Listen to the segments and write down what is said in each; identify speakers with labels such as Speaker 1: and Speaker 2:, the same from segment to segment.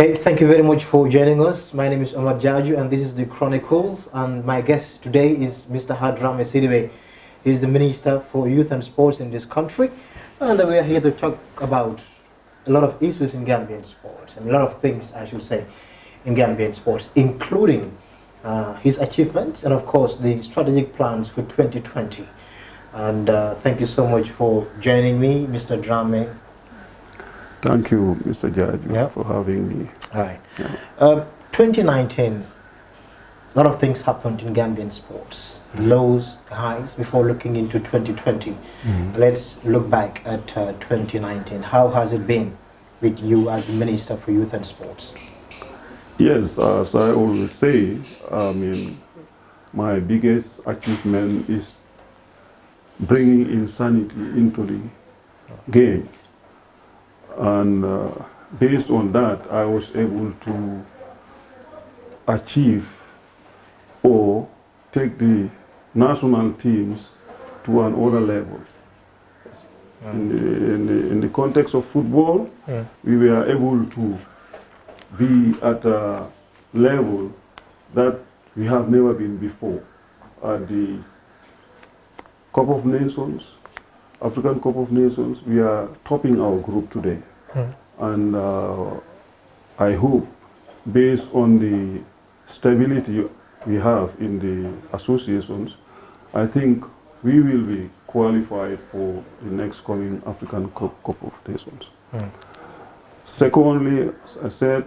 Speaker 1: Okay, thank you very much for joining us. My name is Omar Jaju and this is the Chronicles and my guest today is Mr. Hadrammeh Sidibeh. He is the Minister for Youth and Sports in this country and we are here to talk about a lot of issues in Gambian sports and a lot of things I should say in Gambian sports including uh, his achievements and of course the strategic plans for 2020. And uh, thank you so much for joining me, Mr. Drame.
Speaker 2: Thank you, Mr. Judge,
Speaker 1: Yeah.
Speaker 2: for having me.
Speaker 1: All right.
Speaker 2: Yeah.
Speaker 1: Uh, 2019, a lot of things happened in Gambian sports. Lows, highs, before looking into 2020. Let's look back at uh, 2019. How has it been with you as the Minister for Youth and Sports?
Speaker 2: Yes, as I always say, I mean, my biggest achievement is bringing insanity into the game. And uh, based on that, I was able to achieve or take the national teams to another level. In, the, in, the, in the context of football,
Speaker 1: Mm.
Speaker 2: we were able to be at a level that we have never been before at the Cup of Nations, African Cup of Nations. We are topping our group today,
Speaker 1: Mm.
Speaker 2: and uh, I hope, based on the stability we have in the associations, I think we will be qualified for the next coming African Cup, Cup of Nations.
Speaker 1: Mm.
Speaker 2: Secondly, as I said,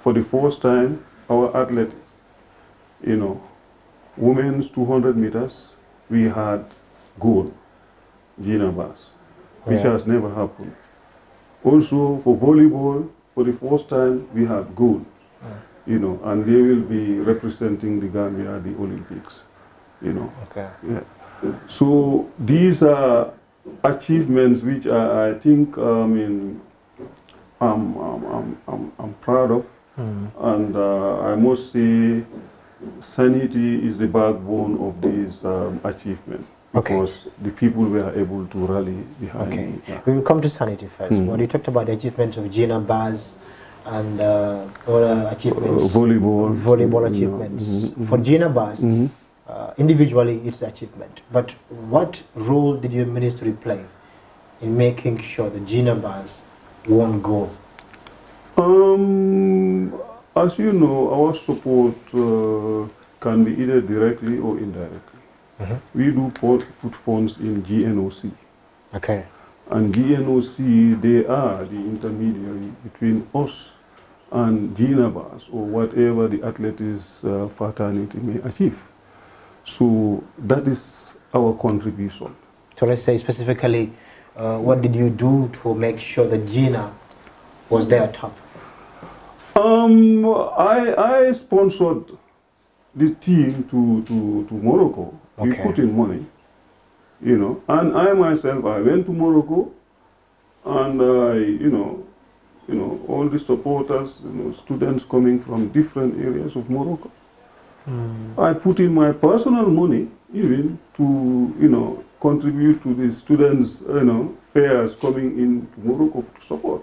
Speaker 2: for the first time, our athletes, you know, women's 200 meters, we had gold, Gina Bass, which
Speaker 1: Yeah.
Speaker 2: has never happened. Also, for volleyball, for the first time, we had gold, you know, and they will be representing the Gambia at the Olympics, you know.
Speaker 1: Okay.
Speaker 2: Yeah. So these are achievements which I, I think I mean I'm, I'm, I'm, I'm, I'm proud of,
Speaker 1: Mm.
Speaker 2: and uh, I must say sanity is the backbone of these um, achievements
Speaker 1: Okay.
Speaker 2: because the people were able to rally behind
Speaker 1: Okay.
Speaker 2: me. Yeah.
Speaker 1: We will come to sanity first.
Speaker 2: Mm.
Speaker 1: But you talked about the achievements of Gina Bass and uh, other
Speaker 2: Uh,
Speaker 1: achievements.
Speaker 2: volleyball.
Speaker 1: volleyball
Speaker 2: know,
Speaker 1: achievements.
Speaker 2: mhm,
Speaker 1: For
Speaker 2: mhm.
Speaker 1: Gina Bass,
Speaker 2: Mhm.
Speaker 1: uh, individually it's achievement. But what role did your ministry play in making sure that Gina Bass won gold?
Speaker 2: Um, as you know, our support uh, can be either directly or indirectly.
Speaker 1: Mhm.
Speaker 2: We do put, put funds in GNOC.
Speaker 1: Okay.
Speaker 2: And GNOC, they are the intermediary between us and GNABAS or whatever the athletics uh, fraternity may achieve. So that is our contribution.
Speaker 1: So let's say specifically, uh, what did you do to make sure that Gina was there at top?
Speaker 2: Um, I, I sponsored the team to, to, to Morocco. We
Speaker 1: Okay.
Speaker 2: put in money, you know, and I myself, I went to Morocco and I, you know, you know, all the supporters, you know, students coming from different areas of Morocco. I put in my personal money even to, you know, contribute to the students, you know, fairs coming in to Morocco to support.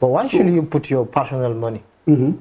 Speaker 1: But why
Speaker 2: So-
Speaker 1: should you put your personal money?
Speaker 2: Mm-hmm.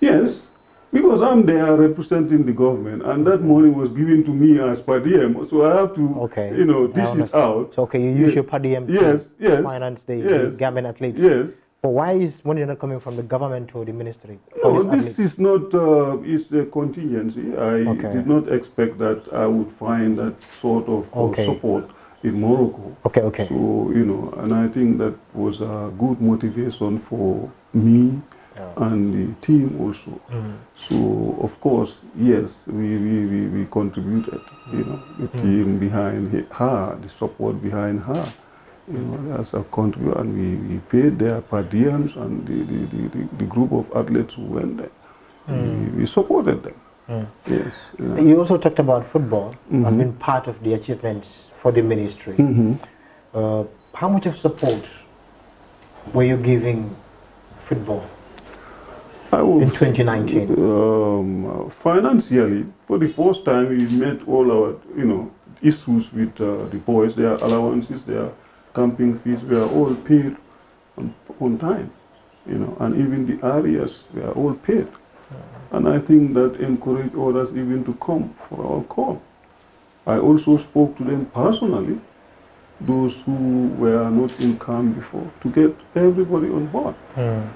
Speaker 2: Yes, because I'm there representing the government, and that money was given to me as per diem, so I have to,
Speaker 1: Okay.
Speaker 2: you know, dish it out.
Speaker 1: So okay, you use your per diem to
Speaker 2: Yes, yes.
Speaker 1: finance the,
Speaker 2: yes,
Speaker 1: the Gambian athletes.
Speaker 2: Yes.
Speaker 1: But why is money not coming from the government or the ministry?
Speaker 2: No, this
Speaker 1: athletes?
Speaker 2: is not, uh, it's a contingency. I
Speaker 1: Okay.
Speaker 2: did not expect that I would find that sort of uh,
Speaker 1: Okay.
Speaker 2: support in Morocco.
Speaker 1: Okay, okay.
Speaker 2: So, you know, and I think that was a good motivation for me
Speaker 1: Yeah.
Speaker 2: and the team also.
Speaker 1: Mhm.
Speaker 2: So of course, yes, we, we, we, we contributed, you know, the team behind her, the support behind her, you know, as a contribute, and we, we paid their per diems and the, the, the, the, the group of athletes who went there. We, we supported them.
Speaker 1: Mm.
Speaker 2: Yes. yeah.
Speaker 1: You also talked about football has
Speaker 2: Mhm.
Speaker 1: been part of the achievements for the ministry.
Speaker 2: Mhm.
Speaker 1: Uh, how much of support were you giving football
Speaker 2: I was,
Speaker 1: in 2019?
Speaker 2: Um, financially, for the first time, we met all our, you know, issues with uh, the boys. Their allowances, their camping fees we were all paid on, on time. you know, and even the areas were all paid. And I think that encouraged others even to come for our call. I also spoke to them personally, those who were not in camp before, to get everybody on board.
Speaker 1: Mm.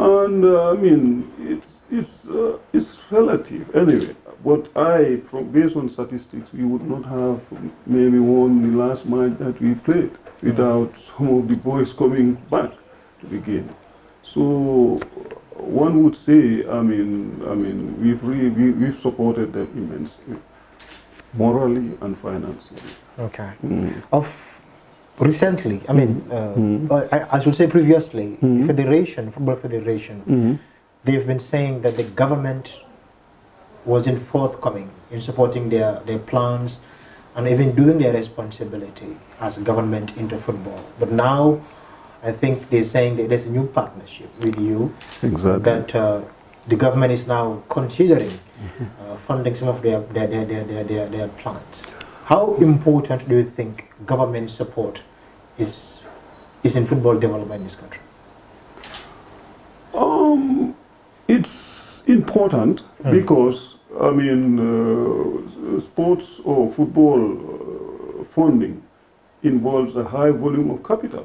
Speaker 2: And uh, I mean, it's it's uh, it's relative anyway. But I, from based on statistics, we would not have maybe won the last match that we played without some of the boys coming back to the game. So one would say, I mean, I mean, we've really, we, we've supported them immensely, morally and financially.
Speaker 1: Okay.
Speaker 2: Mm.
Speaker 1: Of recently, I mean, uh,
Speaker 2: Mm.
Speaker 1: uh, I, I should say previously,
Speaker 2: Mm.
Speaker 1: Federation, Football Federation,
Speaker 2: Mhm.
Speaker 1: they've been saying that the government wasn't forthcoming in supporting their, their plans and even doing their responsibility as government into football. But now, I think they're saying that there's a new partnership with you
Speaker 2: Exactly.
Speaker 1: that uh, the government is now considering uh, funding some of their their, their, their, their, their, their plans. How important do you think government support is is in football development in this country?
Speaker 2: Um, it's important
Speaker 1: Mm.
Speaker 2: because I mean, uh, sports or football uh, funding involves a high volume of capital,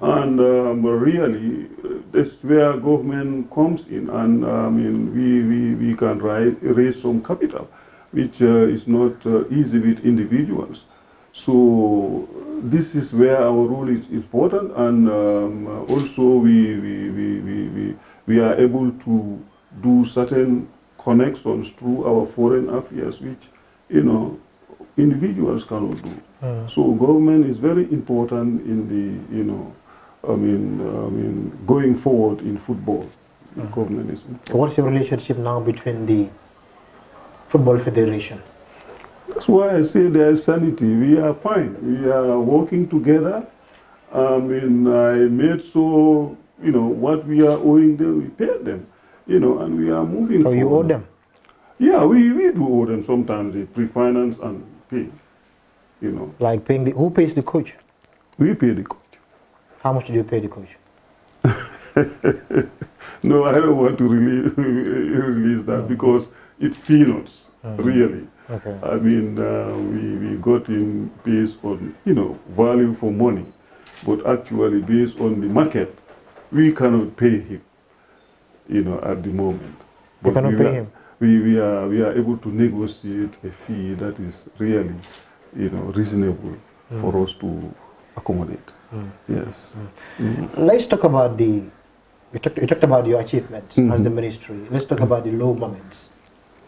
Speaker 2: and um, really, uh, that's where government comes in, and I mean, we we, we can ri- raise some capital, which uh, is not uh, easy with individuals. So this is where our role is important, and um, also we, we, we, we, we, we are able to do certain connections through our foreign affairs, which you know individuals cannot do. So government is very important in the you know, I mean, I mean going forward in football. The Government is important.
Speaker 1: What's your relationship now between the football federation?
Speaker 2: That's why I say there is sanity. We are fine. We are working together. Um, I mean, I made so, you know, what we are owing them, we paid them, you know, and we are moving
Speaker 1: So you owe them.
Speaker 2: Yeah, we, we do owe them sometimes. They pre-finance and pay, you know.
Speaker 1: Like paying the who pays the coach?
Speaker 2: We pay the coach.
Speaker 1: How much do you pay the coach?
Speaker 2: No, I don't want to release, release that because it's peanuts, really.
Speaker 1: Okay.
Speaker 2: I mean, uh, we, we got in based on, you know, value for money. But actually, based on the market, we cannot pay him, you know, at the moment.
Speaker 1: You
Speaker 2: But
Speaker 1: cannot
Speaker 2: we
Speaker 1: pay
Speaker 2: are-
Speaker 1: him?
Speaker 2: We, we, are, we are able to negotiate a fee that is really, you know, reasonable for us to accommodate. Yes. Mhm.
Speaker 1: Let's talk about the. You talked, you talked about your achievements as the
Speaker 2: Mhm.
Speaker 1: ministry. Let's talk about the low moments.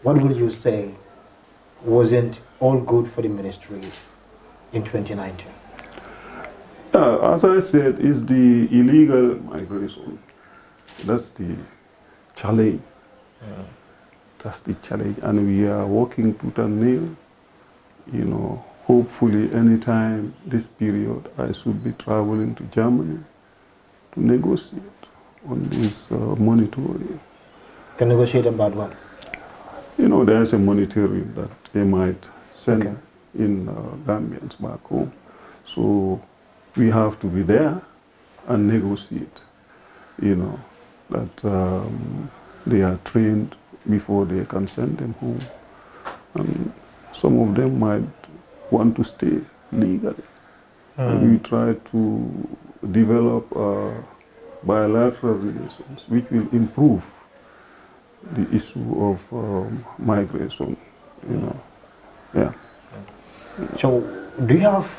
Speaker 1: What would you say wasn't all good for the ministry in 2019?
Speaker 2: Uh, as I said, is the illegal migration. That's the challenge. That's the challenge, and we are working tooth and nail. You know, hopefully, anytime this period, I should be traveling to Germany to negotiate on this uh, monitoring.
Speaker 1: To negotiate about what?
Speaker 2: You know, there's a monitoring that they might send
Speaker 1: Okay.
Speaker 2: in uh, Gambians back home. So we have to be there and negotiate. You know, that um, they are trained before they can send them home. And some of them might want to stay legally. And we try to develop uh, bilateral relations which will improve the issue of um, migration. You know, yeah.
Speaker 1: So, do you have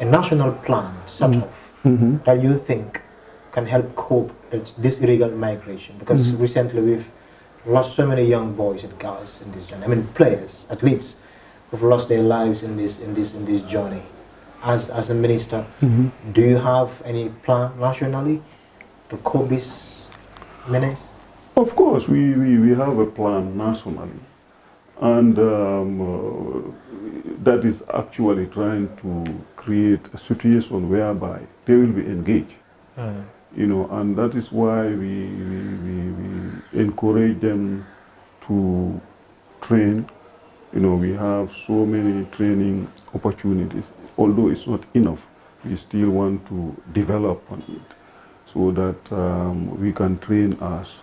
Speaker 1: a national plan set
Speaker 2: Mm.
Speaker 1: up
Speaker 2: Mm-hmm.
Speaker 1: that you think can help cope with this illegal migration? Because
Speaker 2: Mhm.
Speaker 1: recently we've lost so many young boys and girls in this journey. I mean, players, athletes, who've lost their lives in this in this in this journey. As as a minister,
Speaker 2: Mm-hmm.
Speaker 1: do you have any plan nationally to cope this menace?
Speaker 2: Of course, we, we, we have a plan nationally, and um, uh, that is actually trying to create a situation whereby they will be engaged. you know, and that is why we, we, we, we encourage them to train. You know, we have so many training opportunities. Although it's not enough, we still want to develop on it. so that um, we can train as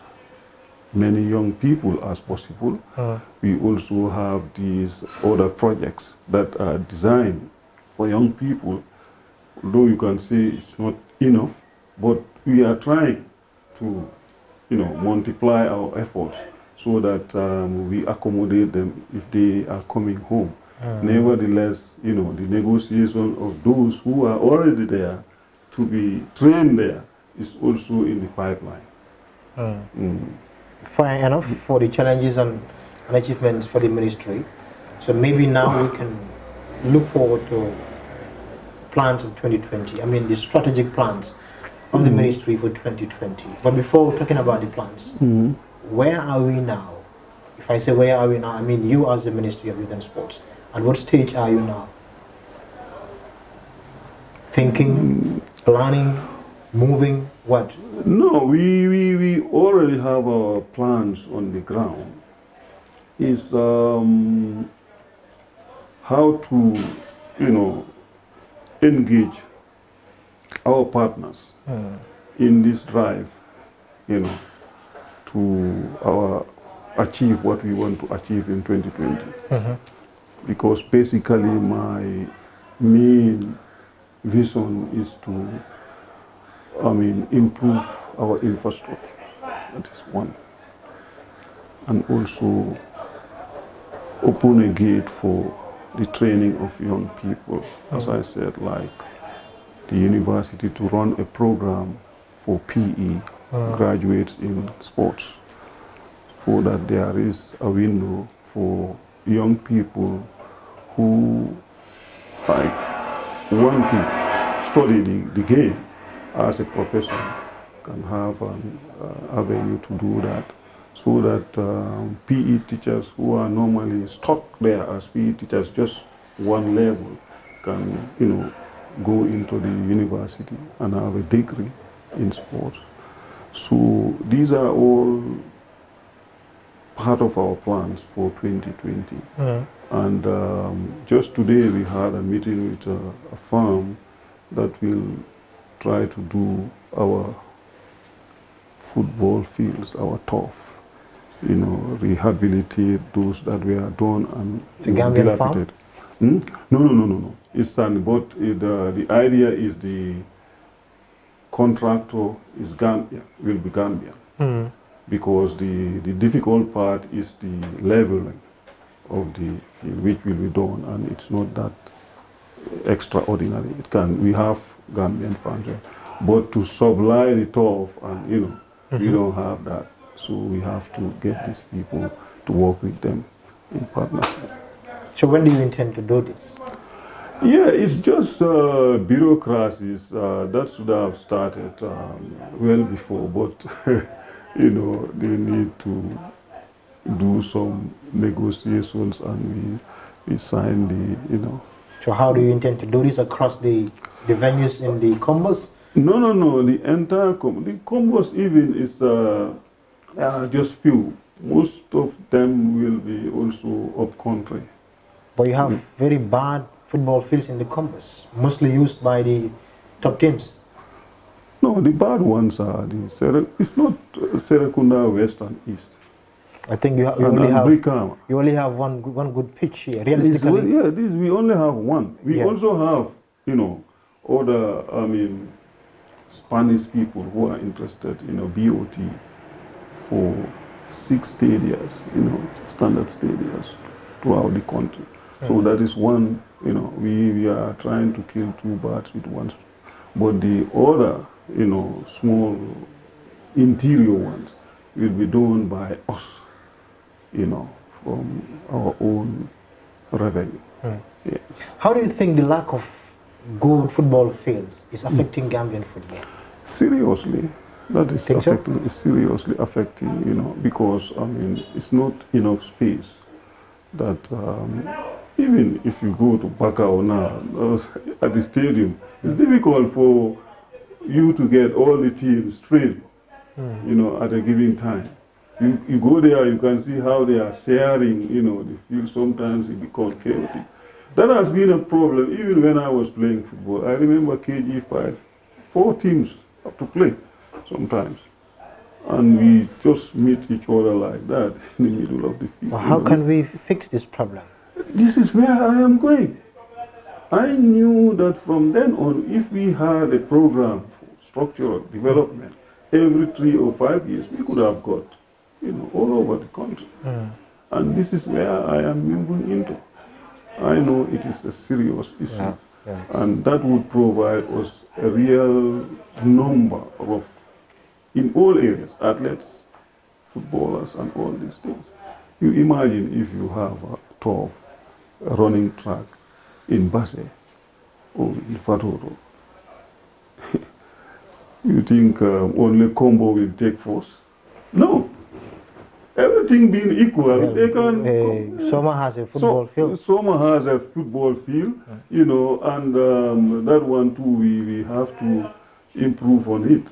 Speaker 2: many young people as possible.
Speaker 1: Mm.
Speaker 2: We also have these other projects that are designed for young people, though you can say it's not enough, but we are trying to, you know, multiply our efforts so that um, we accommodate them if they are coming home.
Speaker 1: Mm.
Speaker 2: Nevertheless, you know, the negotiation of those who are already there to be trained there is also in the pipeline.
Speaker 1: Mm.
Speaker 2: Mm.
Speaker 1: Fine enough for the challenges and, and achievements for the ministry. So maybe now we can look forward to plans of 2020. I mean, the strategic plans of the
Speaker 2: Mm.
Speaker 1: ministry for 2020. But before talking about the plans,
Speaker 2: Mm.
Speaker 1: where are we now? If I say where are we now, I mean you as the Ministry of Youth and Sports. At what stage are you now? Thinking, planning, moving, what?
Speaker 2: No, we, we, we already have our plans on the ground. Is um, how to, you know, engage our partners
Speaker 1: Hmm.
Speaker 2: in this drive, you know, to our achieve what we want to achieve in 2020.
Speaker 1: Mhm.
Speaker 2: Because basically my main vision is to, I mean, improve our infrastructure. That is one. And also open a gate for the training of young people. As I said, like the university to run a program for PE
Speaker 1: Mm.
Speaker 2: graduates in sports so that there is a window for young people who like want to study the, the game as a profession can have an uh, avenue to do that. So that um, PE teachers who are normally stuck there as PE teachers just one level can you know go into the university and have a degree in sports. So these are all part of our plans for 2020
Speaker 1: Mm.
Speaker 2: and um, just today we had a meeting with a, a firm that will try to do our football fields, our turf, you know, rehabilitate those that were done and
Speaker 1: It's Gambian
Speaker 2: dilapidated. Hmm? No, no, no, no, no. It's an, but it, uh, the idea is the contractor is Gambia, will be Gambian
Speaker 1: Mm.
Speaker 2: because the, the difficult part is the leveling of the field, which will be done, and it's not that extraordinary. It can we have Gambian funds, but to supply the turf, and you know, we
Speaker 1: Mhm.
Speaker 2: don't have that, so we have to get these people to work with them in partnership.
Speaker 1: So when do you intend to do this?
Speaker 2: Yeah, it's just uh, bureaucracies uh, that should have started um, well before, but you know they need to do some negotiations, and we we sign the you know.
Speaker 1: So how do you intend to do this across the, the venues in the combos?
Speaker 2: No, no, no. The entire com- the combos even is uh, uh, just few. Most of them will be also up country.
Speaker 1: But you have
Speaker 2: Mm.
Speaker 1: very bad football fields in the combos, mostly used by the top teams.
Speaker 2: No, the bad ones are the Sere- it's not uh, Serekunda West and East.
Speaker 1: I think you, ha- you only have you only have one good, one good pitch here.
Speaker 2: This-
Speaker 1: Realistically,
Speaker 2: yeah, this we only have one. We
Speaker 1: Yeah.
Speaker 2: also have, you know, other, I mean, Spanish people who are interested in a BOT for six stadiums, you know, standard stadiums throughout the country. So
Speaker 1: Mhm.
Speaker 2: that is one, you know, we, we are trying to kill two birds with one. But the other, you know, small interior ones will be done by us, you know, from our own revenue.
Speaker 1: Mm.
Speaker 2: Yeah.
Speaker 1: How do you think the lack of good football fields is affecting Gambian football?
Speaker 2: Seriously, that is
Speaker 1: Think so?
Speaker 2: seriously affecting, you know, because I mean, it's not enough space. That um, even if you go to Bakau now at the stadium, it's difficult for you to get all the teams trained,
Speaker 1: Mm.
Speaker 2: you know, at a given time. You, you go there, you can see how they are sharing, you know, the field. Sometimes it becomes chaotic. That has been a problem even when I was playing football. I remember KG5, four teams have to play. sometimes. And we just meet each other like that in the middle of the field.
Speaker 1: Well, how
Speaker 2: you know.
Speaker 1: can we fix this problem?
Speaker 2: This is where I am going. I knew that from then on, if we had a program for structural development every three or five years, we could have got, you know, all over the country. And this is where I am moving into. I know it is a serious issue,
Speaker 1: Yeah, yeah.
Speaker 2: and that would provide us a real number of, in all areas, athletes, footballers, and all these things. You imagine if you have a a running track in Basse or in Fatoto. you think um, only combo will take force? No. Everything being equal, they can.
Speaker 1: Uh, Soma has a football
Speaker 2: So-
Speaker 1: field.
Speaker 2: Soma has a football field, you know, and um, that one too, we, we have to improve on it,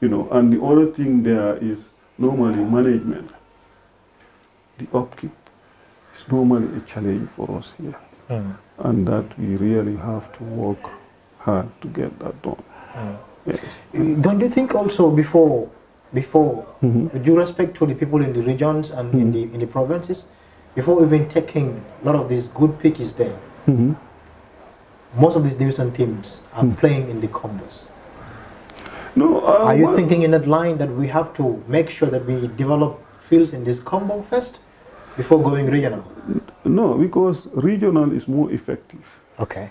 Speaker 2: you know. And the other thing there is normally management. The upkeep is normally a challenge for us here,
Speaker 1: Mm,
Speaker 2: and that we really have to work hard to get that done.
Speaker 1: mm.
Speaker 2: Yes.
Speaker 1: Don't you think also before, before,
Speaker 2: Mhm.
Speaker 1: with due respect to the people in the regions and in
Speaker 2: Mhm.
Speaker 1: the in the provinces, before even taking a lot of these good pitches there,
Speaker 2: Mhm.
Speaker 1: most of these division teams are
Speaker 2: Hmm.
Speaker 1: playing in the combos.
Speaker 2: No, uh,
Speaker 1: Are you
Speaker 2: what-
Speaker 1: thinking in that line that we have to make sure that we develop fields in this combo first before going regional?
Speaker 2: No, because regional is more effective.
Speaker 1: Okay.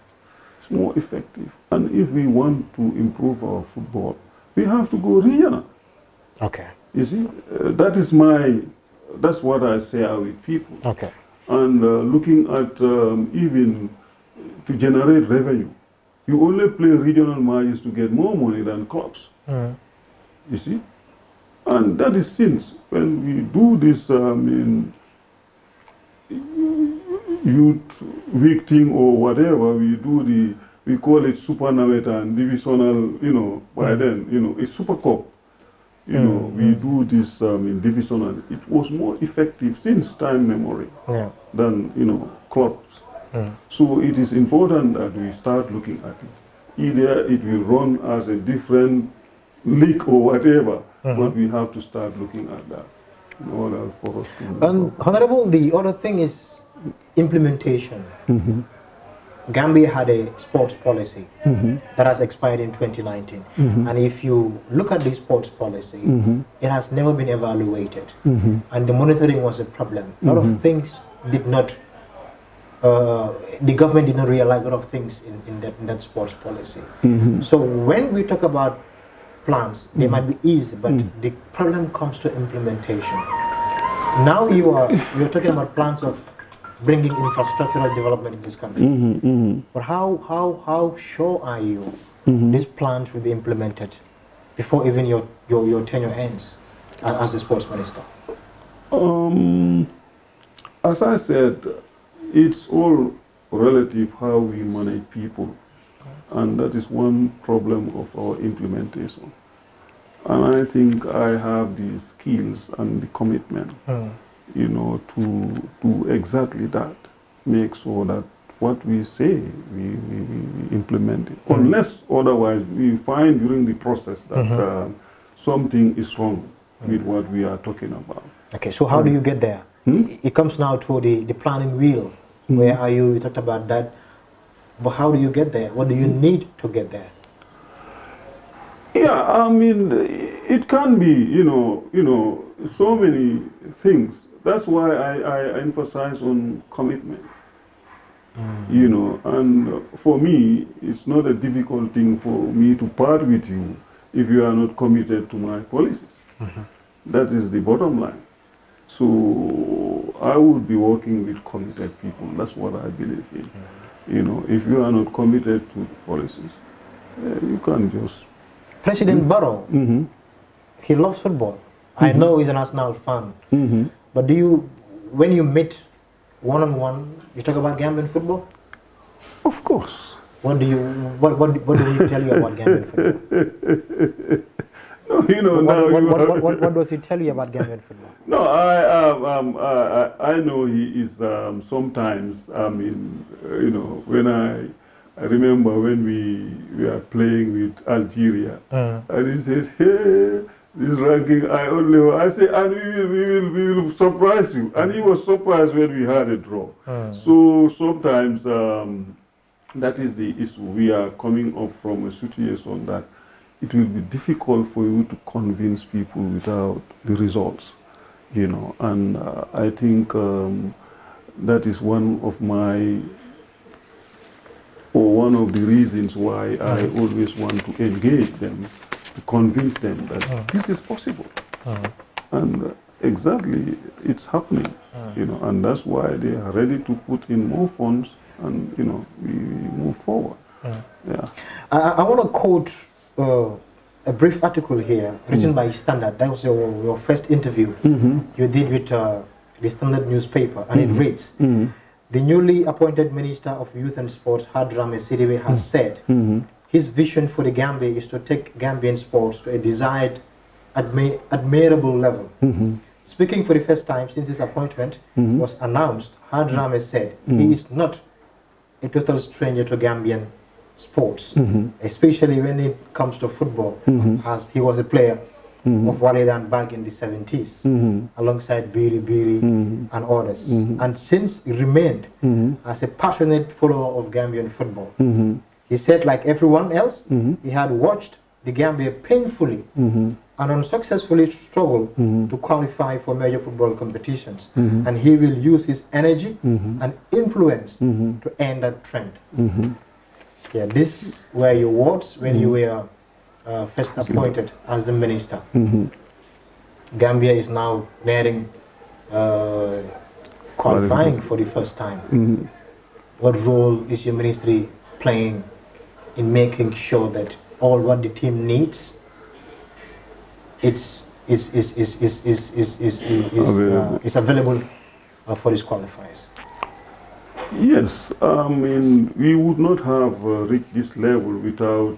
Speaker 2: It's more effective. And if we want to improve our football, we have to go regional.
Speaker 1: Okay.
Speaker 2: You see, uh, that is my, that's what I say with people.
Speaker 1: Okay.
Speaker 2: And uh, looking at um, even to generate revenue, you only play regional matches to get more money than clubs.
Speaker 1: Mm.
Speaker 2: You see? And that is since when we do this um, in youth week thing or whatever, we do the, we call it super and divisional, you know, by
Speaker 1: Mm.
Speaker 2: then, you know, it's super cup. You
Speaker 1: Mm,
Speaker 2: know, we
Speaker 1: mm.
Speaker 2: do this um, in divisional. It was more effective since time memory
Speaker 1: Yeah.
Speaker 2: than, you know, clubs.
Speaker 1: Mm.
Speaker 2: So it is important that we start looking at it. Either it will run as a different league or whatever,
Speaker 1: Mhm.
Speaker 2: but we have to start looking at that in order for us to
Speaker 1: And Honorable, the other thing is implementation.
Speaker 2: Mhm.
Speaker 1: Gambia had a sports policy
Speaker 2: Mhm.
Speaker 1: that has expired in 2019.
Speaker 2: Mhm.
Speaker 1: And if you look at the sports policy,
Speaker 2: Mhm.
Speaker 1: it has never been evaluated.
Speaker 2: Mhm.
Speaker 1: And the monitoring was a problem. A lot of things did not, uh, the government did not realize a lot of things in, in, that, in that sports policy.
Speaker 2: Mhm.
Speaker 1: So when we talk about plans, they might be easy, but
Speaker 2: Mhm.
Speaker 1: the problem comes to implementation. Now you are you're talking about plans of bringing infrastructural development in this country.
Speaker 2: Mhm. Mhm.
Speaker 1: But how how how sure are you
Speaker 2: Mhm.
Speaker 1: these plans will be implemented before even your your, your tenure ends as the sports minister?
Speaker 2: Um, as I said, it's all relative how we manage people, and that is one problem of our implementation. And I think I have the skills and the commitment, you know, to do exactly that. Make sure that what we say, we, we, we we implement it.
Speaker 1: Mhm.
Speaker 2: Unless otherwise we find during the process that
Speaker 1: Mhm.
Speaker 2: uh, something is wrong with what we are talking about.
Speaker 1: Okay, so how do you get there?
Speaker 2: Hmm?
Speaker 1: It comes now to the, the planning wheel.
Speaker 2: Hmm.
Speaker 1: Where are you? You talked about that. But how do you get there? What do you need to get there?
Speaker 2: Yeah, I mean, it can be, you know, you know, so many things. That's why I, I emphasize on commitment. Mm. You know, and for me, it's not a difficult thing for me to part with you if you are not committed to my policies. Mm-hmm. That is the bottom line. So I would be working with committed people. That's what I believe in. Mm-hmm. You know, if you are not committed to policies, uh, you can just.
Speaker 1: President Barrow,
Speaker 2: Mm-hmm.
Speaker 1: he loves football. I mm-hmm. know he's an Arsenal fan. But do you, when you meet one on one, you talk about Gambian football?
Speaker 2: Of course.
Speaker 1: What do you, what, what, what do he tell you about Gambian football?
Speaker 2: No, you know
Speaker 1: What,
Speaker 2: now
Speaker 1: what,
Speaker 2: you
Speaker 1: what, what, what, what does he tell you about Gambian football?
Speaker 2: No, I um, um, I, I know he is um, sometimes. I mean, uh, you know, when I I remember when we were playing with Algeria,
Speaker 1: Mm.
Speaker 2: and he said, "Hey, this ranking, I only." I say "And we will, we will, we will surprise you." And he was surprised when we had a draw.
Speaker 1: Mm.
Speaker 2: So sometimes um, that is the issue. We are coming up from a situation that it will be difficult for you to convince people without the results, you know. And uh, I think um, that is one of my or one of the reasons why I always want to engage them, to convince them that
Speaker 1: Mm.
Speaker 2: this is possible.
Speaker 1: Mm.
Speaker 2: And uh, exactly, it's happening,
Speaker 1: Mm.
Speaker 2: you know, and that's why they are ready to put in more funds and, you know, we move forward.
Speaker 1: Mm.
Speaker 2: Yeah.
Speaker 1: I, I want to quote uh, a brief article here written
Speaker 2: Mm.
Speaker 1: by Standard. That was your, your first interview
Speaker 2: Mm-hmm.
Speaker 1: you did with uh, the Standard newspaper, and
Speaker 2: Mhm.
Speaker 1: it reads
Speaker 2: Mm-hmm.
Speaker 1: The newly appointed Minister of Youth and Sports, Hadrammeh Sidibeh, has said
Speaker 2: Mm-hmm.
Speaker 1: His vision for the Gambia is to take Gambian sports to a desired, admi- admirable level.
Speaker 2: Mm-hmm.
Speaker 1: Speaking for the first time since his appointment
Speaker 2: Mhm.
Speaker 1: was announced, Hadrammeh said
Speaker 2: Mhm.
Speaker 1: he is not a total stranger to Gambian sports,
Speaker 2: Mm-hmm.
Speaker 1: especially when it comes to football, as he was a player of Wallidan back in the 70s,
Speaker 2: Mm-hmm.
Speaker 1: alongside Biri Biri and others. And since he remained
Speaker 2: Mm-hmm.
Speaker 1: as a passionate follower of Gambian football,
Speaker 2: Mm-hmm.
Speaker 1: He said, like everyone else,
Speaker 2: Mm-hmm.
Speaker 1: he had watched the Gambia painfully
Speaker 2: Mm-hmm.
Speaker 1: and unsuccessfully struggle
Speaker 2: Mhm.
Speaker 1: to qualify for major football competitions.
Speaker 2: Mhm.
Speaker 1: And he will use his energy
Speaker 2: Mhm.
Speaker 1: and influence
Speaker 2: Mhm.
Speaker 1: to end that trend.
Speaker 2: Mm-hmm.
Speaker 1: Yeah, these were your words when you were uh, first appointed as the minister.
Speaker 2: Mm-hmm.
Speaker 1: Gambia is now nearing uh, qualifying for the first time.
Speaker 2: Mm-hmm.
Speaker 1: What role is your ministry playing in making sure that all what the team needs it's is is is is is is is, is, is, uh,
Speaker 2: Available.
Speaker 1: is available uh, for these qualifiers?
Speaker 2: Yes, I mean, we would not have uh, reached this level without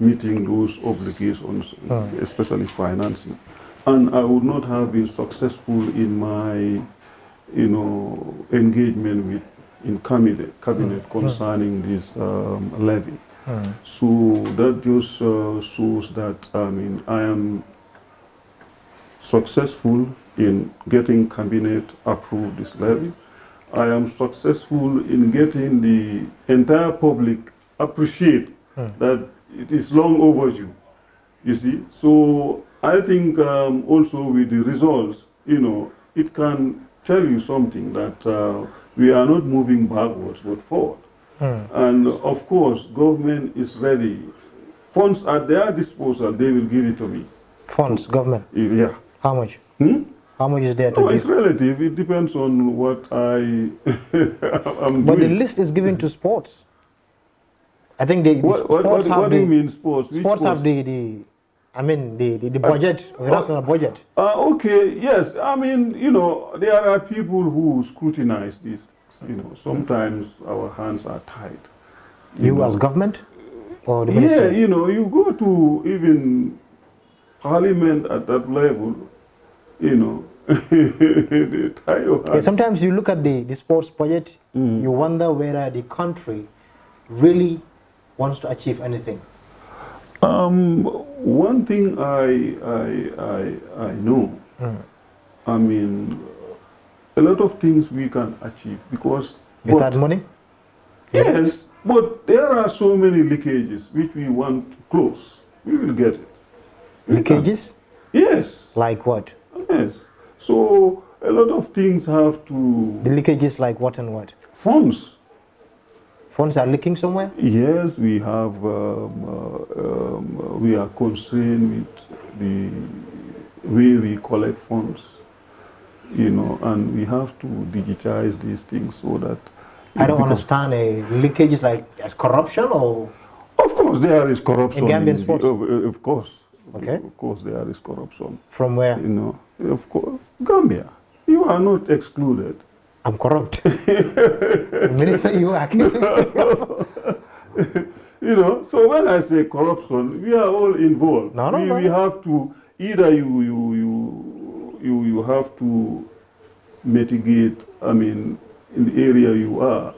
Speaker 2: meeting those obligations,
Speaker 1: Hmm.
Speaker 2: especially financing. And I would not have been successful in my, you know, engagement with in cabinet, cabinet
Speaker 1: Hmm.
Speaker 2: concerning this um, levy.
Speaker 1: Hmm.
Speaker 2: So that just uh, shows that I mean I am successful in getting cabinet approve this levy. I am successful in getting the entire public appreciate
Speaker 1: Hmm.
Speaker 2: that it is long overdue. You see, so I think um, also with the results, you know, it can tell you something that uh, we are not moving backwards but forward.
Speaker 1: Hmm.
Speaker 2: And of course, government is ready. Funds at their disposal, they will give it to me.
Speaker 1: Funds, government,
Speaker 2: Yeah.
Speaker 1: how much?
Speaker 2: Hmm?
Speaker 1: How much is there to
Speaker 2: No, it's relative. It depends on what I am
Speaker 1: But the list is given to sports. I think the, the
Speaker 2: what, what,
Speaker 1: sports
Speaker 2: what,
Speaker 1: have
Speaker 2: what do
Speaker 1: the,
Speaker 2: you mean sports? Which
Speaker 1: sports have the, the I mean the, the, the
Speaker 2: Uh,
Speaker 1: budget, the
Speaker 2: uh,
Speaker 1: national budget.
Speaker 2: Uh, okay, yes. I mean, you know, there are people who scrutinize this. You know, sometimes our hands are tied.
Speaker 1: You
Speaker 2: know.
Speaker 1: as government or the
Speaker 2: Yeah, you know, you go to even parliament at that level, you know, they tie your
Speaker 1: Yeah, sometimes you look at the, the sports budget,
Speaker 2: Mm.
Speaker 1: you wonder whether the country really wants to achieve anything.
Speaker 2: Um, one thing I, I, I, I know,
Speaker 1: Mm.
Speaker 2: I mean, a lot of things we can achieve because.
Speaker 1: With
Speaker 2: but-
Speaker 1: that money?
Speaker 2: Yes, but there are so many leakages which we want to close. We will get it. We can.
Speaker 1: Leakages?
Speaker 2: Yes,
Speaker 1: Like what?
Speaker 2: yes. So a lot of things have to
Speaker 1: The leakages like what and what?
Speaker 2: funds.
Speaker 1: Funds are leaking somewhere?
Speaker 2: Yes, we have. Um, uh, um, we are constrained with the way we collect funds. You know, and we have to digitize these things so that.
Speaker 1: I don't understand. A leakage is like as corruption or
Speaker 2: Of course, there is corruption.
Speaker 1: In Gambian sports?
Speaker 2: Of, eh, of course.
Speaker 1: Okay.
Speaker 2: Of course, there is corruption.
Speaker 1: from where?
Speaker 2: You know, of course, Gambia, you are not excluded.
Speaker 1: I'm corrupt. Minister, you are.
Speaker 2: You know, so when I say corruption, we are all involved.
Speaker 1: No, no,
Speaker 2: we,
Speaker 1: no,
Speaker 2: we have to either you you you you you have to mitigate. I mean, in the area you are,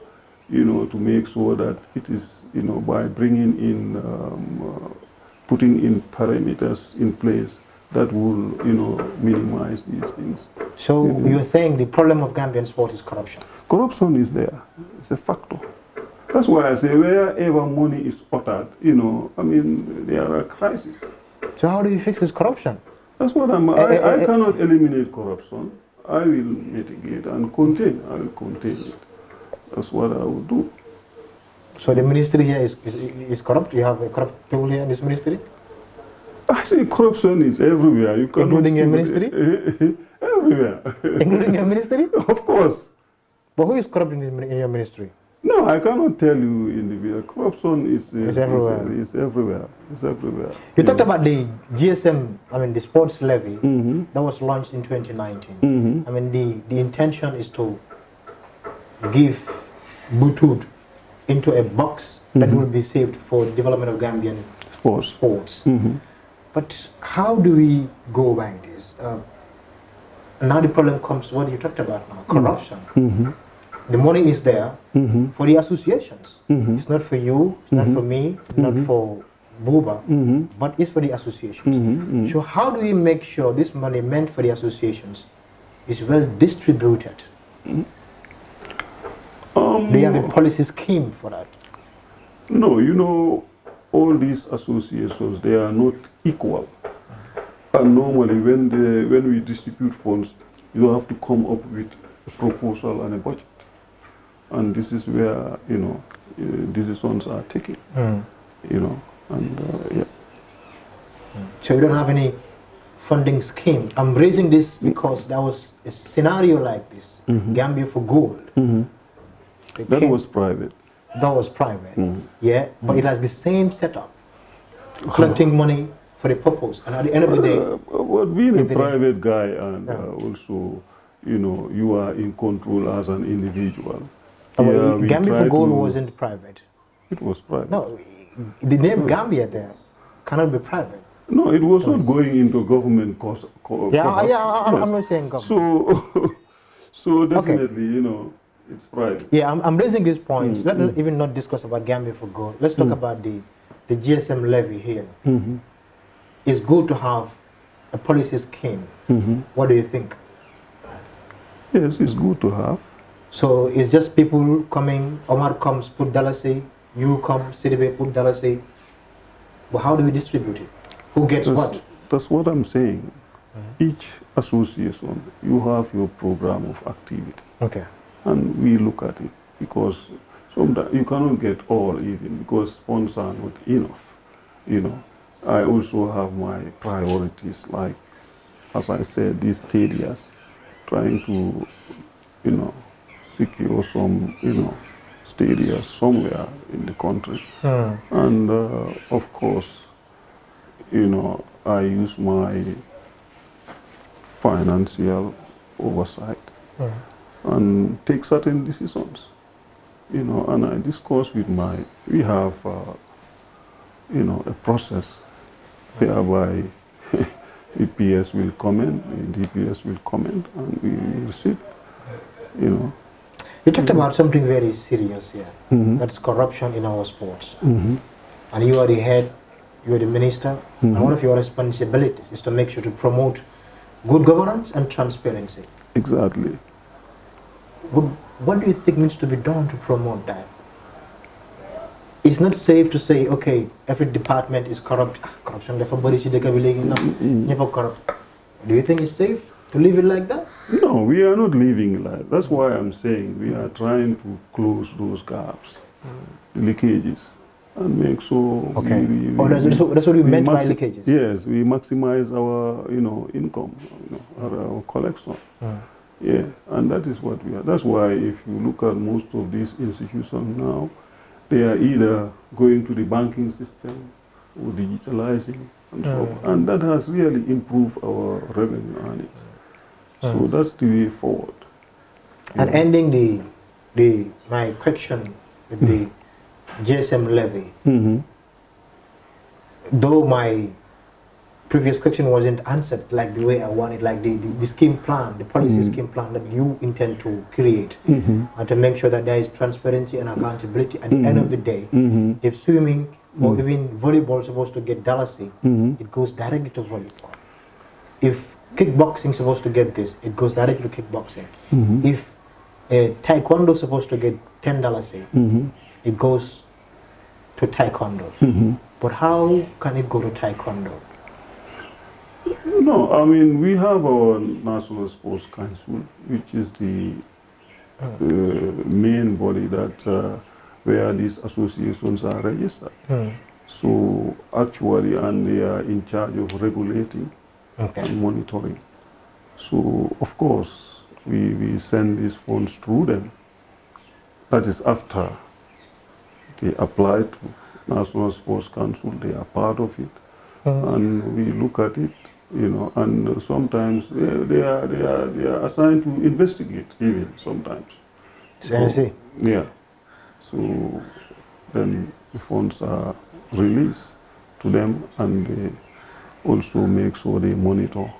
Speaker 2: you know, to make sure that it is, you know, by bringing in, um, uh, putting in parameters in place that will, you know, minimize these things.
Speaker 1: So
Speaker 2: Yeah.
Speaker 1: you're saying the problem of Gambian sport is corruption.
Speaker 2: Corruption is there. It's a factor. That's why I say wherever money is uttered, you know, I mean, there are crises.
Speaker 1: So how do you fix this corruption?
Speaker 2: That's what I'm,
Speaker 1: Eh,
Speaker 2: I,
Speaker 1: eh,
Speaker 2: I
Speaker 1: eh,
Speaker 2: cannot eliminate corruption. I will mitigate and contain. I will contain it. That's what I will do.
Speaker 1: So the ministry here is, is, is corrupt? You have a corrupt people here in this ministry?
Speaker 2: I say corruption is everywhere. You
Speaker 1: Including your ministry?
Speaker 2: everywhere.
Speaker 1: Including your ministry?
Speaker 2: of course.
Speaker 1: But who is corrupt in, this, in your ministry?
Speaker 2: No, I cannot tell you individual. Corruption is, is,
Speaker 1: It's everywhere.
Speaker 2: Is, is everywhere. It's everywhere.
Speaker 1: You talked about the GSM, I mean the sports levy
Speaker 2: Mm-hmm.
Speaker 1: that was launched in 2019.
Speaker 2: Mm-hmm.
Speaker 1: I mean the, the intention is to give Bluetooth into a box that
Speaker 2: Mhm.
Speaker 1: will be saved for development of Gambian
Speaker 2: Sports.
Speaker 1: sports.
Speaker 2: Mm-hmm.
Speaker 1: But how do we go by this? Uh, now the problem comes what you talked about now, corruption.
Speaker 2: Mm-hmm.
Speaker 1: The money is there
Speaker 2: Mm-hmm.
Speaker 1: for the associations.
Speaker 2: Mm-hmm.
Speaker 1: It's not for you, it's not for me, not
Speaker 2: Mhm.
Speaker 1: for Buba,
Speaker 2: Mm-hmm.
Speaker 1: but it's for the associations.
Speaker 2: Mm-hmm.
Speaker 1: So how do we make sure this money meant for the associations is well distributed?
Speaker 2: Um,
Speaker 1: Do you have a policy scheme for that?
Speaker 2: No, you know, all these associations, they are not equal. And normally when, they, when we distribute funds, you have to come up with a proposal and a budget. And this is where, you know, uh, decisions are taken, you know, and uh, yeah.
Speaker 1: So you don't have any funding scheme. I'm raising this because there was a scenario like this,
Speaker 2: Mhm.
Speaker 1: Gambia for Gold. They
Speaker 2: That
Speaker 1: came-
Speaker 2: was private.
Speaker 1: that was private.
Speaker 2: Mhm.
Speaker 1: Yeah, but it has the same setup, collecting money for the purpose. And at the end of the day,
Speaker 2: Uh, but being a private guy and
Speaker 1: Yeah.
Speaker 2: uh, also, you know, you are in control as an individual.
Speaker 1: Our
Speaker 2: Yeah,
Speaker 1: Gambia for Gold wasn't private.
Speaker 2: It was private.
Speaker 1: No, the name Gambia there cannot be private.
Speaker 2: No, it was not going into government cost. Co
Speaker 1: Yeah, yeah, I-
Speaker 2: Yes.
Speaker 1: not saying government.
Speaker 2: So, so definitely, you know, it's private.
Speaker 1: Yeah, I'm, I'm raising these points.
Speaker 2: Mm,
Speaker 1: Let us
Speaker 2: mm.
Speaker 1: even not discuss about Gambia for Gold. Let's talk
Speaker 2: Mm.
Speaker 1: about the, the GSM levy here.
Speaker 2: Mm-hmm.
Speaker 1: It's good to have a policy scheme.
Speaker 2: Mm-hmm.
Speaker 1: What do you think?
Speaker 2: Yes, it's good to have.
Speaker 1: So it's just people coming, Omar comes, put Dalasi, you come, Sidibeh, put Dalasi. But how do we distribute it? Who gets
Speaker 2: That's,
Speaker 1: what?
Speaker 2: that's what I'm saying.
Speaker 1: Mm-hmm.
Speaker 2: Each association, you have your program of activity,
Speaker 1: Okay.
Speaker 2: and we look at it because sometimes you cannot get all even because funds are not enough. You know, I also have my priorities, like as I said, these stadiums, trying to, you know, secure some, you know, stadia somewhere in the country.
Speaker 1: Hmm.
Speaker 2: And uh, of course, you know, I use my financial oversight
Speaker 1: Hmm.
Speaker 2: and take certain decisions. You know, and I discuss with my, we have, uh, you know, a process whereby EPS will comment, the DPS will comment, and we will sit, you know.
Speaker 1: You talked about something very serious here.
Speaker 2: Mhm.
Speaker 1: That's corruption in our sports.
Speaker 2: Mhm.
Speaker 1: And you are the head, you are the minister, and one of your responsibilities is to make sure to promote good governance and transparency.
Speaker 2: Exactly.
Speaker 1: What, what do you think needs to be done to promote that? It's not safe to say, okay, every department is corrupt. Ah, Corruption, therefore, body si deka bilegi no,
Speaker 2: Mm.
Speaker 1: never corrupt. Do you think it's safe to leave it like that?
Speaker 2: No, we are not living like That's why I'm saying we are trying to close those gaps, the leakages, and make sure.
Speaker 1: Okay.
Speaker 2: We, we,
Speaker 1: Oh, that's-
Speaker 2: we-
Speaker 1: that's what- you
Speaker 2: we
Speaker 1: meant by leakages.
Speaker 2: Yes, we maximize our, you know, income, you know, our, our collection. Yeah, and that is what we are. That's why if you look at most of these institutions now, they are either going to the banking system or digitalizing and so
Speaker 1: Mm.
Speaker 2: on. And that has really improved our revenue earnings. So
Speaker 1: Mm.
Speaker 2: that's the way forward.
Speaker 1: And
Speaker 2: know.
Speaker 1: ending the, the my question with the GSM levy,
Speaker 2: Mhm.
Speaker 1: though my previous question wasn't answered like the way I wanted, like the, the, the scheme plan, the policy
Speaker 2: Mm.
Speaker 1: scheme plan that you intend to create,
Speaker 2: Mhm.
Speaker 1: and to make sure that there is transparency and accountability at the end of the day.
Speaker 2: Mhm.
Speaker 1: If swimming or
Speaker 2: Mm.
Speaker 1: even volleyball is supposed to get Dalasi,
Speaker 2: Mhm.
Speaker 1: it goes directly to volleyball. If kickboxing supposed to get this, it goes directly to kickboxing.
Speaker 2: Mhm.
Speaker 1: If uh, taekwondo is supposed to get ten dollars,
Speaker 2: Mhm.
Speaker 1: it goes to taekwondo.
Speaker 2: Mhm.
Speaker 1: But how can it go to taekwondo?
Speaker 2: No, I mean, we have our National Sports Council, which is the uh, main body that uh, where these associations are registered. So actually, and they are in charge of regulating
Speaker 1: Okay.
Speaker 2: and monitoring. So of course, we, we send these funds through them. That is after they apply to National Sports Council, they are part of it hmm. and we look at it, you know, and sometimes they, they are they are they are assigned to investigate even sometimes.
Speaker 1: So you.
Speaker 2: Yeah. So then the funds are released to them and they also make sure they monitor.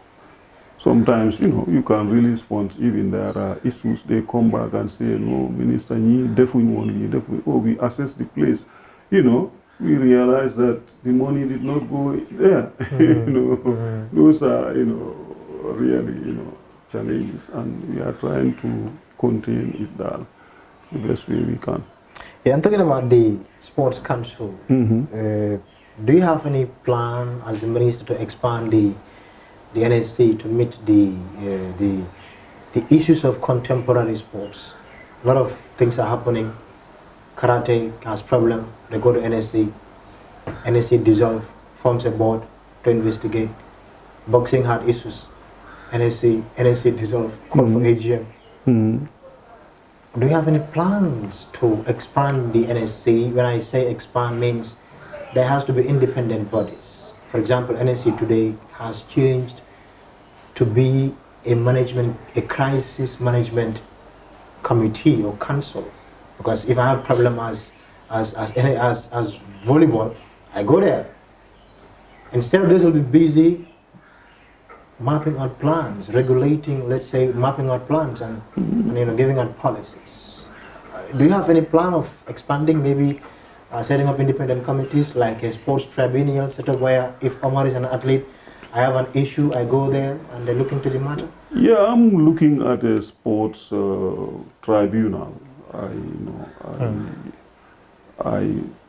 Speaker 2: Sometimes, you know, you can really funds even there are issues. They come back and say, no, Minister, Nyi, definitely, definitely, oh, we assess the place. You know, we realize that the money did not go there. you know, those are, you know, really, you know, challenges and we are trying to contain it down the best way we can.
Speaker 1: Yeah, I'm talking about the sports council.
Speaker 2: Mm-hmm.
Speaker 1: Uh, do you have any plan as the minister to expand the the NSC to meet the uh, the the issues of contemporary sports? A lot of things are happening. Karate has problem. They go to NSC. NSC dissolve, forms a board to investigate. Boxing had issues. NSC NSC dissolve, call for
Speaker 2: Mhm.
Speaker 1: AGM.
Speaker 2: Mm-hmm.
Speaker 1: Do you have any plans to expand the NSC? When I say expand means there has to be independent bodies. For example, NSC today has changed to be a management, a crisis management committee or council. Because if I have a problem as as as as, as volleyball, I go there. Instead of this, will be busy mapping out plans, regulating, let's say, mapping out plans and, and you know, giving out policies. Uh, do you have any plan of expanding, maybe uh, setting up independent committees like a sports tribunal set up where if Omar is an athlete, I have an issue, I go there and they look into the matter?
Speaker 2: Yeah, I'm looking at a sports uh, tribunal. I you know I, I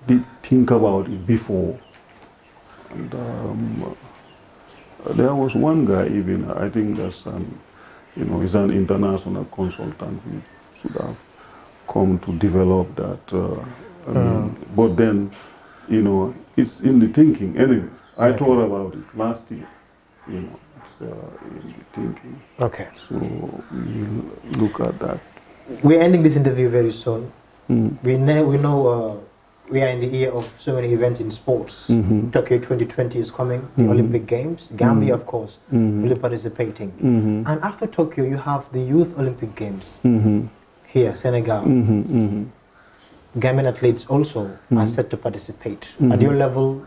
Speaker 2: did think about it before, and um, there was one guy even I think that's an you know he's an international consultant who should have come to develop that. Uh, I But then you know it's in the thinking anyway. I
Speaker 1: Okay.
Speaker 2: thought about it last year. You know, it's uh, in the thinking.
Speaker 1: Okay.
Speaker 2: So we'll look at that.
Speaker 1: We're ending this interview very soon.
Speaker 2: Mm.
Speaker 1: We know, we know uh, we are in the year of so many events in sports.
Speaker 2: Mhm.
Speaker 1: Tokyo 2020 is coming, the
Speaker 2: Mhm.
Speaker 1: Olympic Games. Gambia,
Speaker 2: Mhm.
Speaker 1: of course,
Speaker 2: Mhm.
Speaker 1: will be participating.
Speaker 2: Mhm.
Speaker 1: And after Tokyo, you have the Youth Olympic Games
Speaker 2: Mhm.
Speaker 1: here, Senegal. Gambian athletes also are
Speaker 2: Mhm.
Speaker 1: set to participate.
Speaker 2: Mhm.
Speaker 1: At your level,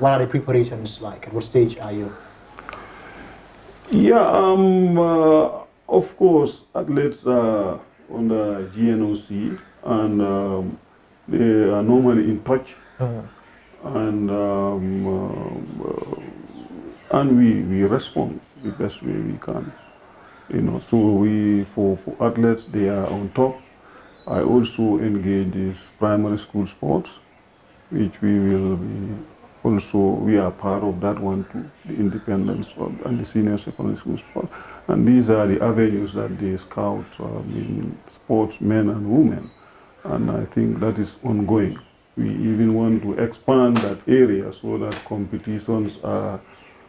Speaker 1: what are the preparations like? At what stage are you?
Speaker 2: Yeah, um, uh, of course, athletes are on the GNOC and um, they are normally in touch and um, uh, and we, we respond the best way we can. You know, so we for, for athletes they are on top. I also engage these primary school sports, which we will be also we are part of that one too, the independence of, and the senior secondary school sport. And these are the avenues that they scout um, in sports, men and women. And I think that is ongoing. We even want to expand that area so that competitions are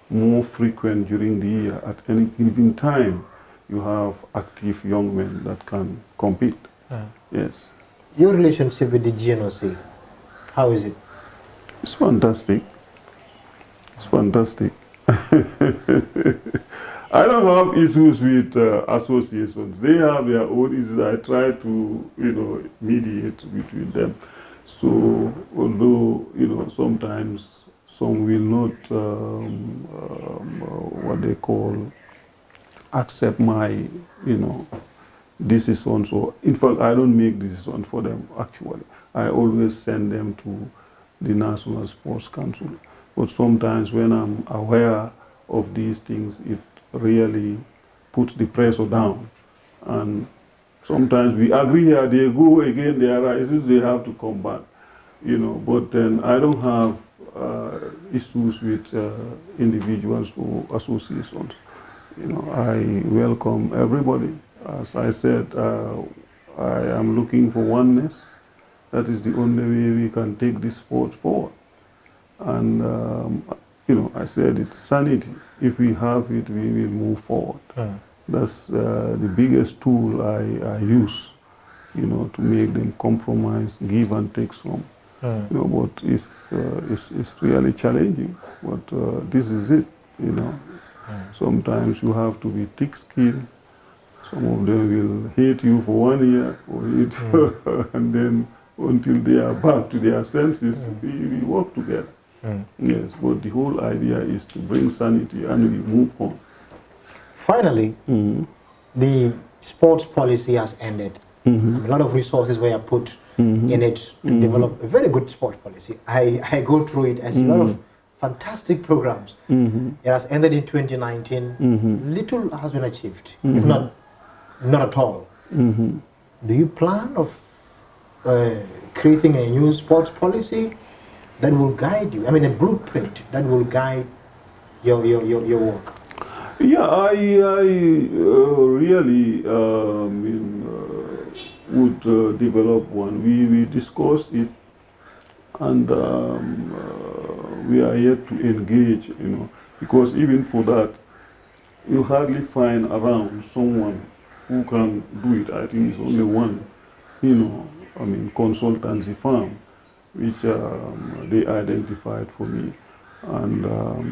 Speaker 2: more frequent during the year. At any given time, you have active young men that can compete. Yes.
Speaker 1: Your relationship with the GNOC, how is it?
Speaker 2: It's fantastic. It's fantastic. I don't have issues with uh, associations. They have their own issues. I try to, you know, mediate between them. So, although, you know, sometimes some will not, um, um, uh, what they call, accept my, you know, decisions. So, in fact, I don't make decisions for them, actually. I always send them to the National Sports Council. But sometimes when I'm aware of these things, it really puts the pressure down. And sometimes we agree here, they go again, they arise, they have to come back. You know, but then I don't have uh, issues with uh, individuals or associations. You know, I welcome everybody. As I said, uh, I am looking for oneness. That is the only way we can take this sport forward. And, um, you know, I said it's sanity. If we have it, we will move forward.
Speaker 1: Mm.
Speaker 2: That's uh, the biggest tool I, I use, you know, to make them compromise, give and take some.
Speaker 1: Mm.
Speaker 2: You know, but it's, uh, it's, it's really challenging. But uh, this is it, you know. Sometimes you have to be thick-skinned. Some of them will hate you for one year or hate and then until they are back to their senses, we, we work together.
Speaker 1: Mm.
Speaker 2: Yes, but the whole idea is to bring sanity and we move on.
Speaker 1: Finally,
Speaker 2: Mhm.
Speaker 1: the sports policy has ended.
Speaker 2: Mhm.
Speaker 1: A lot of resources were put
Speaker 2: Mhm.
Speaker 1: in it to
Speaker 2: Mhm.
Speaker 1: develop a very good sports policy. I, I go through it. I see a lot of
Speaker 2: Mhm.
Speaker 1: fantastic programs.
Speaker 2: Mhm.
Speaker 1: It has ended in 2019.
Speaker 2: Mhm.
Speaker 1: Little has been achieved, if not, not at all.
Speaker 2: Mhm.
Speaker 1: Do you plan of uh, creating a new sports policy that will guide you? I mean, a blueprint that will guide your, your, your, your work?
Speaker 2: Yeah, I, I uh, really um, in, uh, would uh, develop one. We, we discussed it and um, uh, we are yet to engage, you know, because even for that, you hardly find around someone who can do it. I think it's only one, you know, I mean, consultancy firm, which um, they identified for me. And um,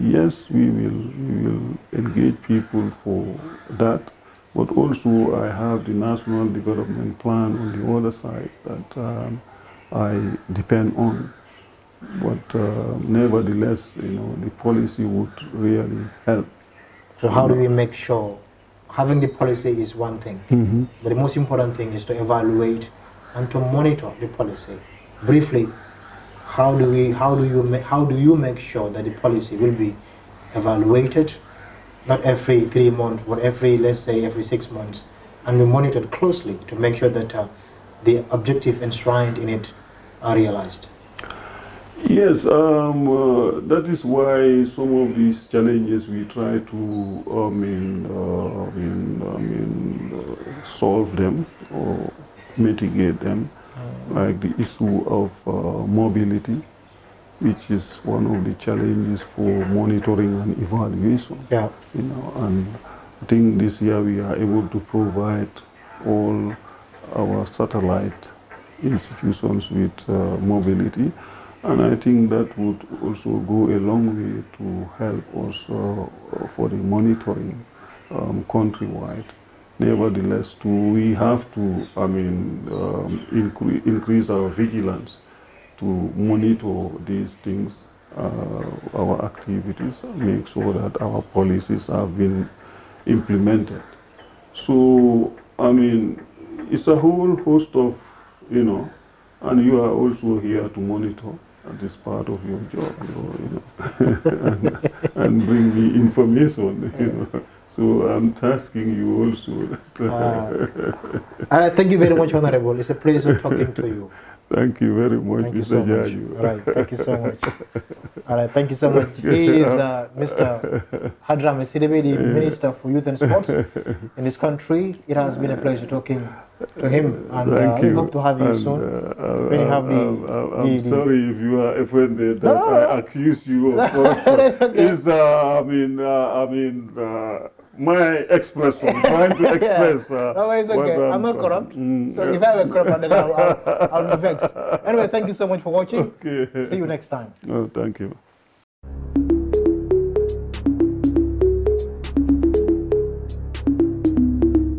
Speaker 2: yes, we will, we will engage people for that. But also, I have the National Development Plan on the other side that um, I depend on. But uh, nevertheless, you know, the policy would really help.
Speaker 1: So how do we make sure having the policy is one thing,
Speaker 2: Mm-hmm.
Speaker 1: but the most important thing is to evaluate and to monitor the policy. Briefly, how do we how do you how do you make sure that the policy will be evaluated, not every three months, but every let's say every six months, and be monitored closely to make sure that uh, the objective enshrined in it are realized.
Speaker 2: Yes, um, uh, that is why some of these challenges we try to, I mean, uh, I mean, I mean uh, solve them or mitigate them, like the issue of uh, mobility, which is one of the challenges for monitoring and evaluation.
Speaker 1: Yeah.
Speaker 2: You know, and I think this year we are able to provide all our satellite institutions with uh, mobility. And I think that would also go a long way to help us uh, for the monitoring um, countrywide. Nevertheless, too, we have to, I mean, um, incre increase our vigilance to monitor these things, uh, our activities, make sure that our policies have been implemented. So, I mean, it's a whole host of, you know, and you are also here to monitor this part of your job, you know, you know and, and bring me information, you know. So I'm tasking you also. That,
Speaker 1: Uh, thank you very much, Honorable. It's a pleasure talking to you.
Speaker 2: Thank you very much,
Speaker 1: Thank
Speaker 2: Mr.
Speaker 1: so.
Speaker 2: Jaju.
Speaker 1: All right, thank you so much. All right, thank you so much. He is uh, Mr. Hadrammeh Sidibeh, the Minister for Youth and Sports in this country. It has been a pleasure talking to him, and uh, we hope to have you
Speaker 2: And,
Speaker 1: soon.
Speaker 2: uh,
Speaker 1: when you have the-
Speaker 2: I'm,
Speaker 1: the- the-
Speaker 2: sorry if you are offended that
Speaker 1: No, no,
Speaker 2: I
Speaker 1: no.
Speaker 2: accuse you of corruption.
Speaker 1: okay.
Speaker 2: It's, uh, I mean, uh, I mean, uh, my expression, trying to express. Uh,
Speaker 1: no, it's okay. I'm not
Speaker 2: uh,
Speaker 1: corrupt.
Speaker 2: mm,
Speaker 1: so if I were corrupt, then I'll, I'll, I'll be vexed. Anyway, thank you so much for watching.
Speaker 2: Okay.
Speaker 1: See you next time.
Speaker 2: Oh, thank you.